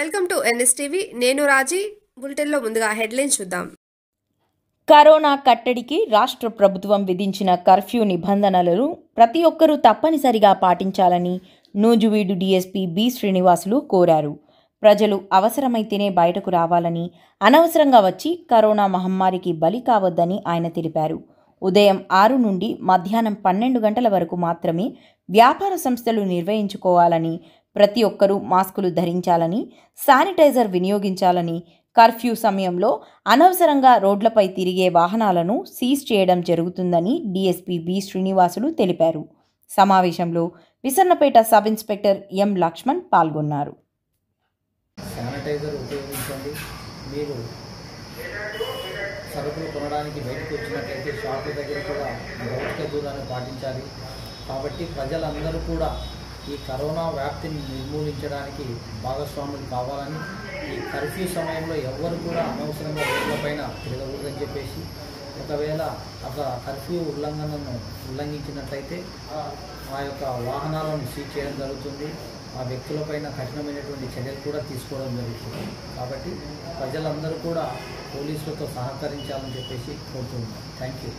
Welcome to NSTV. నేను రాజీ. బులెటిన్లో ముందుగా హెడ్లైన్ చూద్దాం. కరోనా కట్టడికి రాష్ట్ర ప్రభుత్వం విధించిన కర్ఫ్యూ నిబంధనలను ప్రతి ఒక్కరూ తప్పనిసరిగా పాటించాలని నూజువీడు డీఎస్పీ బి శ్రీనివాసులు కోరారు. ప్రజలు అవసరమైతేనే బయటకు రావాలని అనవసరంగా వచ్చి కరోనా మహమ్మారికి బలి కావద్దని ఆయన తెలిపారు. ఉదయం ఆరు నుండి మధ్యాహ్నం పన్నెండు గంటల వరకు మాత్రమే వ్యాపార సంస్థలు నిర్వహించుకోవాలని ప్రతి ఒక్కరూ మాస్కులు ధరించాలని శానిటైజర్ వినియోగించాలని కర్ఫ్యూ సమయంలో అనవసరంగా రోడ్లపై తిరిగే వాహనాలను సీజ్ చేయడం జరుగుతుందని డీఎస్పీ బి శ్రీనివాసులు తెలిపారు. సమావేశంలో Vissannapeta sub inspector M Lakshman పాల్గొన్నారు. శానిటైజర్ ఉపయోగించండి. మీరు సరుకులు కొనడానికి బయటకు వచ్చినట్లయితే షాపుల దగ్గర కూడా భౌతిక దూరాన్ని పాటించాలి. కాబట్టి ప్రజలందరూ కూడా ఈ కరోనా వ్యాప్తిని నిర్మూలించడానికి భాగస్వాములు కావాలని ఈ కర్ఫ్యూ సమయంలో ఎవ్వరు కూడా అనవసరంగా రోడ్లపైన తిరగకూడదని చెప్పేసి ఒకవేళ ఒక కర్ఫ్యూ ఉల్లంఘనను ఉల్లంఘించినట్లయితే ఆ యొక్క వాహనాలను సీజ్ చేయడం జరుగుతుంది. ఆ వ్యక్తులపైన కఠినమైనటువంటి చర్యలు కూడా తీసుకోవడం జరుగుతుంది. కాబట్టి ప్రజలందరూ కూడా పోలీసులతో సహకరించాలని చెప్పేసి కోరుతున్నాం. Thank you.